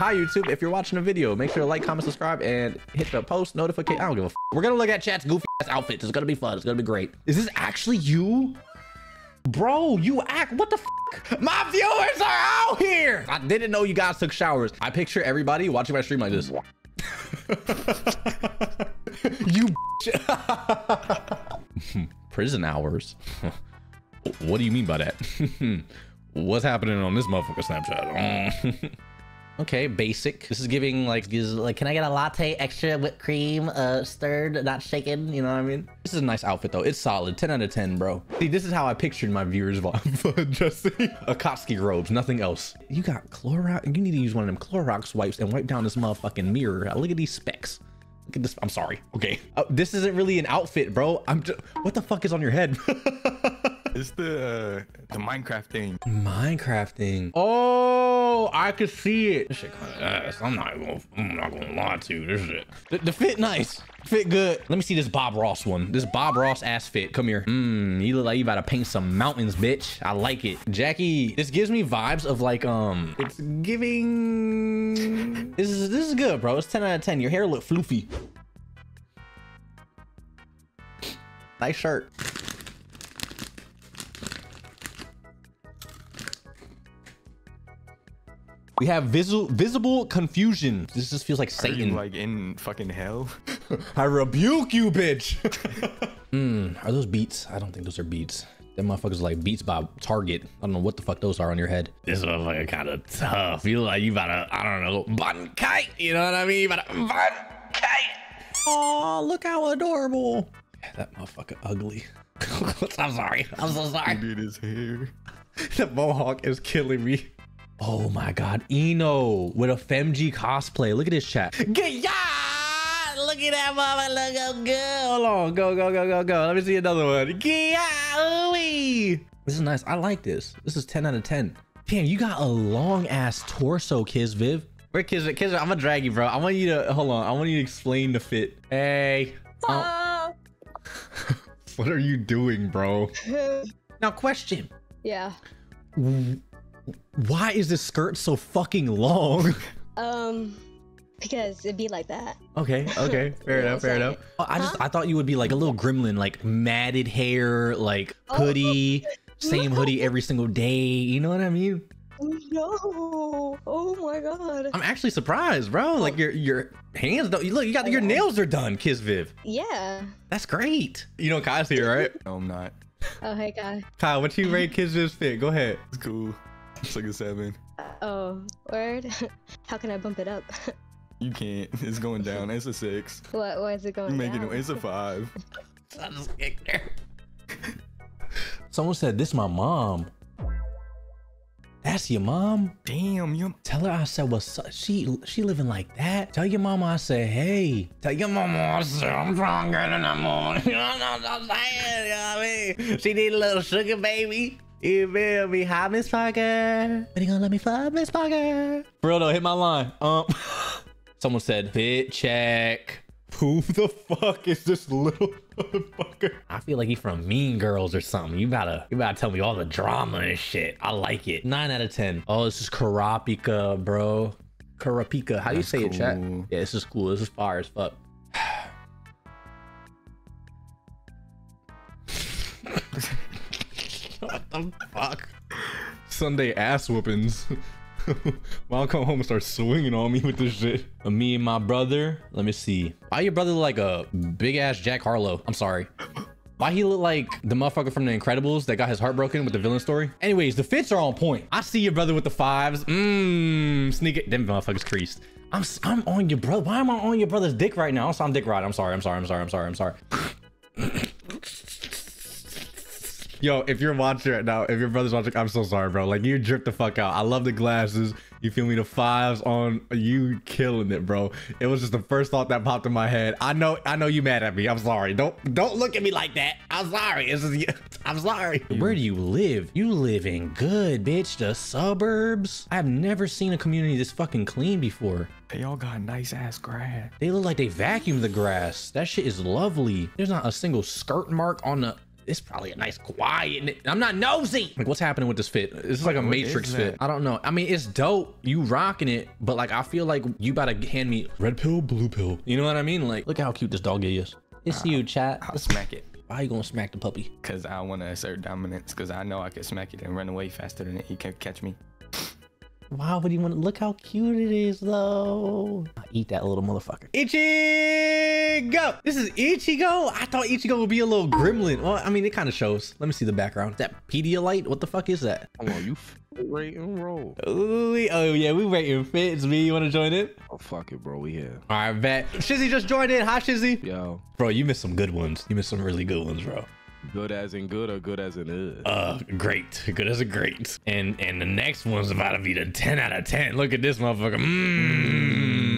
Hi YouTube, if you're watching the video, make sure to like, comment, subscribe, and hit the post notification. I don't give a f We're gonna look at chat's goofy ass outfits. It's gonna be fun. It's gonna be great. Is this actually you? Bro, you act, what the f My viewers are out here! I didn't know you guys took showers. I picture everybody watching my stream like this. you Prison hours. what do you mean by that? What's happening on this motherfucker Snapchat? Okay, basic. This is giving like, Is like, can I get a latte, extra whipped cream, uh, stirred, not shaken? You know what I mean? this is a nice outfit though. It's solid. 10 out of 10, bro. See, this is how I pictured my viewers dressing. Akatsuki robes, nothing else. You got Clorox. You need to use one of them Clorox wipes and wipe down this motherfucking mirror. Look at these specs. Look at this. I'm sorry. Okay. Uh, this isn't really an outfit, bro. I'm just, what the fuck is on your head? It's the uh, the Minecraft thing. Minecraft thing. Oh, I could see it. This shit kind of ass. I'm not gonna, I'm not gonna lie to you. This shit. The, the fit nice. Fit good. Let me see this Bob Ross one. This Bob Ross ass fit. Come here. Mmm, you look like you about to paint some mountains, bitch. I like it. Jackie, this gives me vibes of like, um, it's giving, this is, this is good, bro. It's 10 out of 10. Your hair look floofy. Nice shirt. We have visible visible confusion. This just feels like Are you Satan. like in fucking hell? I rebuke you, bitch. Hmm, are those beats? I don't think those are beats. Them motherfuckers are like beats by Target. I don't know what the fuck those are on your head. This motherfucker kind of tough. You look like you about to, I don't know, bun kite. You know what I mean? You about to bun kite. Oh, look how adorable. Yeah, that motherfucker ugly. I'm sorry. I'm so sorry. He did his hair. the mohawk is killing me. Oh my god, Eno with a Femg cosplay. Look at this chat. Get ya! Look at that mama. Look how good. Hold on. Go, go, go, go, go. Let me see another one. Get ya! This is nice. I like this. This is 10 out of 10. Damn, you got a long ass torso, Kiz Viv. Where Kiz Kiz I'm gonna drag you, bro. I want you to hold on. I want you to explain the fit. Hey. uh, what are you doing, bro? Now, question. yeah. Why is this skirt so fucking long? Um, because it'd be like that. Okay, okay, fair enough, fair enough. Oh, I just I thought you would be like a little gremlin, like matted hair, like Oh, hoodie, same hoodie every single day. You know what I mean? No. Oh my god. I'm actually surprised, bro. Like your your hands don't. Look, you got your nails are done, Kiss Viv. Yeah. That's great. You know Kyle's here, right? No, I'm not. Oh hey guy. Kyle, what you rate Kiss Viv's fit? Go ahead. It's cool. It's like a seven. Oh word. How can I bump it up? You can't. It's going down. It's a six. what? Why is it going You make it. It's a five. Someone said this my mom. That's your mom. Damn, you. Tell her I said what's up. She she living like that. Tell your mama I said hey. Tell your mama I said I'm stronger than that morning. You know what I'm saying? You know what I mean? She need a little sugar baby. You feel me? hot, Miss Parker. When you gonna let me fuck, Miss Parker? For real though, hit my line. Um, someone said fit check. Who the fuck is this little motherfucker? I feel like he from Mean Girls or something. You gotta, you gotta tell me all the drama and shit. I like it. Nine out of ten. Oh, this is Karapika, bro. Karapika. How do you That's say it, chat? Yeah, this is cool. This is fire as fuck. The fuck? Sunday ass whoopings. Mom come home and start swinging on me with this shit. Uh, Me and my brother. Let me see. Why your brother look like a big ass Jack Harlow? I'm sorry. Why he look like the motherfucker from The Incredibles that got his heart broken with the villain story? Anyways, the fits are on point. I see your brother with the fives. Mmm, sneak it. Them motherfuckers creased. I'm s- I'm on your brother. Why am I on your brother's dick right now? I'm dick riding. I'm sorry. I'm sorry. I'm sorry. I'm sorry. I'm sorry. Yo, if you're watching right now, if your brother's watching, I'm so sorry, bro. Like you dripped the fuck out. I love the glasses. You feel me? The fives on you killing it, bro. It was just the first thought that popped in my head. I know, I know you mad at me. I'm sorry. Don't don't look at me like that. I'm sorry. It's just, I'm sorry. Where do you live? You live in good, bitch. The suburbs. I've never seen a community this fucking clean before. They all got nice ass grass. They look like they vacuumed the grass. That shit is lovely. There's not a single skirt mark on the it's probably a nice quiet. I'm not nosy. Like, what's happening with this fit? This is like a What Matrix fit. I don't know. I mean, it's dope. You rocking it, but like, I feel like you about to hand me red pill, blue pill. You know what I mean? Like, look how cute this dog is. It's you, ah, chat. I'll smack it. Why are you gonna smack the puppy? Cause I want to assert dominance. Cause I know I could smack it and run away faster than it. He can catch me. Why would you want to look how cute it is, though? i Eat that little motherfucker. Ichigo! This is Ichigo? I thought Ichigo would be a little gremlin. Well, I mean, it kind of shows. Let me see the background. Is that Pedialyte? What the fuck is that? Come on, you rate and roll. Ooh, oh, yeah, we rating fits. Me, you want to join in? Oh fuck it, bro. We here. All right, bet. Shizzy just joined in. Hi, Shizzy. Yo, Bro, you missed some good ones. You missed some really good ones, bro. good as in good or good as in uh. Uh, great. Good as a great. And and the next one's about to be the 10 out of 10. Look at this motherfucker.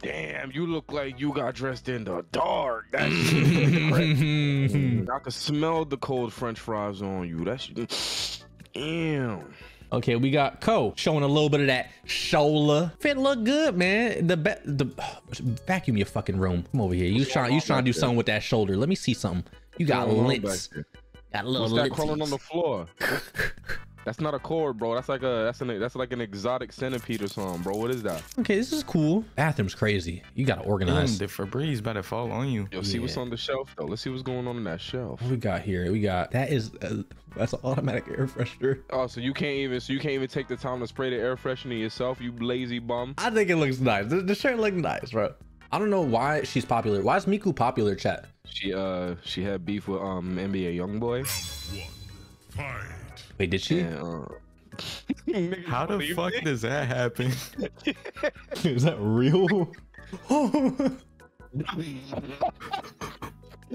Damn, you look like you got dressed in the dark. That shit. I could smell the cold French fries on you. That shit. Damn. Okay, we got Ko showing a little bit of that shoulder. Fit look good, man. The be- the vacuum your fucking room. Come over here. You trying you trying to do something with that shoulder? Let me see something. You got lint. going on lints. back there? Got a little What's that litsies. crawling on the floor? That's not a cord, bro. That's like a that's an that's like an exotic centipede or something, bro. What is that? Okay, this is cool. Bathroom's crazy. You gotta Damn, organize. the Febreze about to fall on you. Yo, see what's on the shelf though. Let's see what's going on in that shelf. What we got here? We got that is uh, that's an automatic air freshener. Oh, so you can't even so you can't even take the time to spray the air freshener yourself, you lazy bum. I think it looks nice. The, the shirt look nice, bro. I don't know why she's popular. Why is Miku popular, chat? She uh she had beef with um NBA YoungBoy. Wait, did she? And, uh, How the fuck does that happen? Is that real?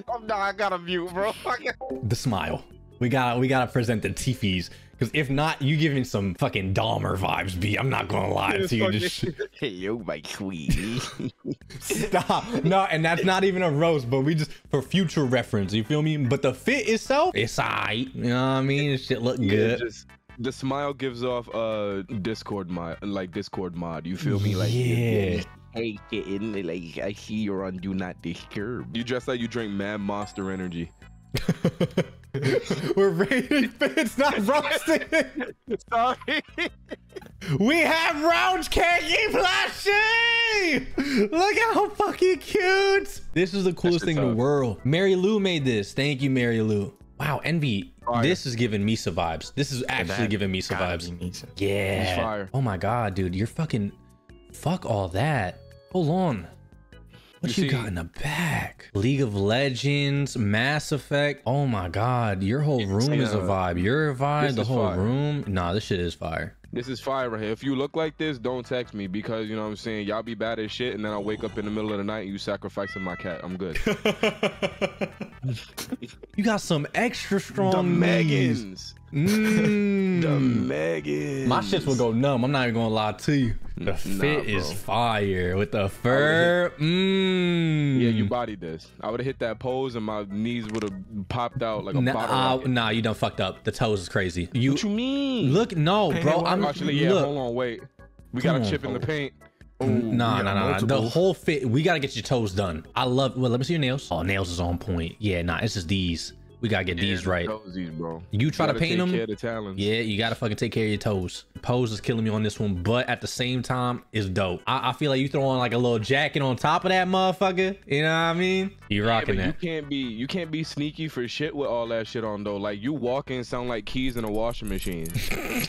Oh no, I got a mute, bro. the smile. We gotta we gotta present the Tiffies. Because if not, you giving some fucking Dahmer vibes, B. I'm not gonna lie to you. This shit- hey, yo, my queen. Stop. No, and that's not even a roast, but we just for future reference. You feel me? But the fit itself, it's alright. You know what I mean? This shit look Yeah, good. just the smile gives off uh Discord mod, like Discord mod. You feel me? Like Yeah. Hey, kitten, like I see you're on Do Not Disturb. You dress like you drink Mad Monster Energy. We're rating fits, not roasting. Sorry. We have Roach Cakey plushie! Look how fucking cute! This is the coolest shit's thing in the world. Mary Lou made this. Thank you, Mary Lou. Wow, Envy. Fire. This is giving Misa vibes. This is actually giving Misa gotta vibes. Misa. Yeah. fire. Oh my god, dude. You're fucking. Fuck all that. Hold on. What you, You got in the back? League of Legends, Mass Effect. Oh my god, your whole room is a Yeah. Uh, vibe. Your vibe, the whole fire. room. Nah, this shit is fire. This is fire right here. If you look like this, don't text me because you know what I'm saying. Y'all be bad as shit, and then I wake up in the middle of the night and you sacrificing my cat. I'm good. you got some extra strong the knees. Megans. Mm. The Megans. My shits will go numb. I'm not even gonna lie to you. The Nah, fit is fire with the fur. Mm. Yeah, you bodied this. I would have hit that pose and my knees would have popped out like a Nah, bottle. uh, nah, you done fucked up. The toes is crazy. You What you mean? look, no, bro. I'm Actually, yeah. look. Hold on, wait. We Come got a on, chip in the paint. Oh, Nah, nah, nah, nah. The whole fit. We gotta get your toes done. I love. Well, let me see your nails. Oh, nails is on point. Yeah, nah. It's just these. We gotta get these Yeah, right. Toesies, bro. You try to Gotta paint them. The. Yeah, you gotta fucking take care of your toes. Pose is killing me on this one, but at the same time, it's dope. I, I feel like you throw on like a little jacket on top of that motherfucker. You know what I mean? You Yeah, rocking but you can't be you can't be sneaky for shit with all that shit on though. Like you walk in sound like keys in a washing machine.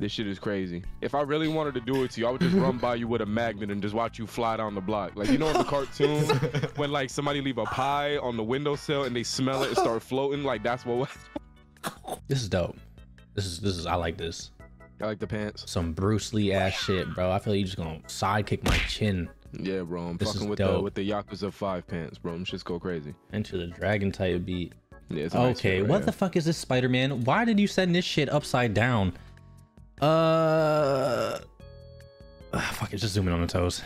this shit is crazy. If I really wanted to do it to you, I would just run by you with a magnet and just watch you fly down the block. Like you know in the cartoon when like somebody leave a pie on the windowsill and they smell it and start floating. Like that's what This is dope. This is this is I like this. I like the pants. Some Bruce Lee ass shit, bro. I feel like you just gonna sidekick my chin Yeah, bro. I'm This is fucking with the dope. with the Yakuza Five pants, bro. Them shits go crazy. Enter the Dragon type beat. Yeah, it's a nice Okay, fit right what here. the fuck is this Spider-Man? Why did you send this shit upside down? Uh, ah, fuck it, just zoom in on the toes.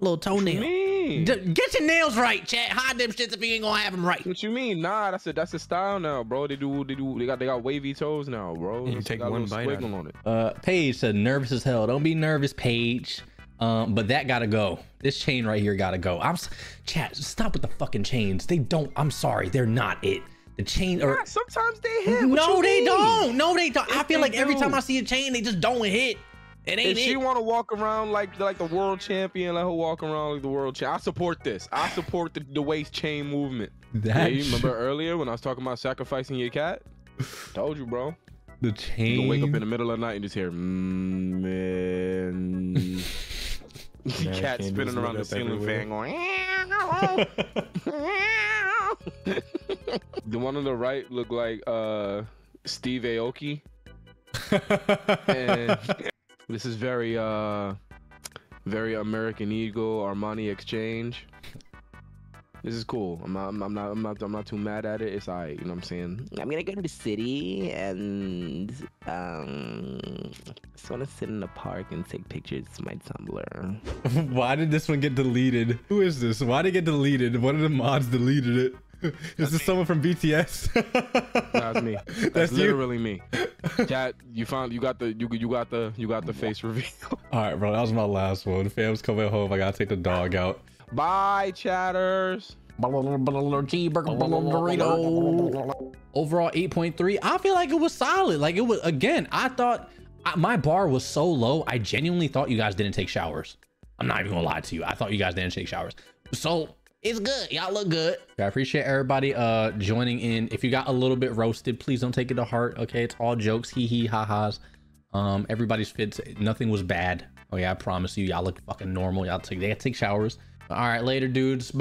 Little toenail. mean? D- get your nails right, chat. Hide them shits if you ain't gonna have them right. What you mean? Nah, that's a that's a style now, bro. They do they do they got they got wavy toes now, bro. You It's take one bite out on it. Uh, Paige said nervous as hell. Don't be nervous, Paige. Um, but that gotta go. This chain right here gotta go. I'm s- chat. Stop with the fucking chains. They don't. I'm sorry. They're not it. The chain or Yeah, sometimes they hit. What no, they mean? don't. No, they don't. I feel they like every time. I see a chain, they just don't hit. It ain't If she want to walk around like like the world champion, let her walk around like the world champ. I support this. I support the, the waist chain movement. Yeah, you remember earlier when I was talking about sacrificing your cat? Told you, bro. the You chain. can wake up in the middle of the night and just hear, mm, man. the cat spinning around the up ceiling fan going. the one on the right look like uh Steve Aoki. and this is very uh very American Eagle Armani Exchange. This is cool. I'm not, I'm not, I'm not, I'm not too mad at it. It's alright. You know what I'm saying? I'm gonna go to the city and um, just wanna sit in the park and take pictures to my Tumblr. Why did this one get deleted? Who is this? Why did it get deleted? One of the mods deleted it. This is this someone from BTS? That's me. That's, That's you? literally me. Chat, you found, you got the, you, you got the, you got the face reveal. All right, bro. That was my last one. Fam's coming home. I gotta take the dog out. Bye, chatters. Overall 8.3. I feel like it was solid. Like it was again, I thought I, my bar was so low. I genuinely thought you guys didn't take showers. I'm not even gonna lie to you. I thought you guys didn't take showers. So it's good. Y'all look good. I appreciate everybody uh joining in. If you got a little bit roasted, please don't take it to heart. Okay, it's all jokes, hee hee ha ha's. Um, everybody's fits. Nothing was bad. Okay, I promise you, y'all look fucking normal. Y'all take they take showers. All right, later, dudes.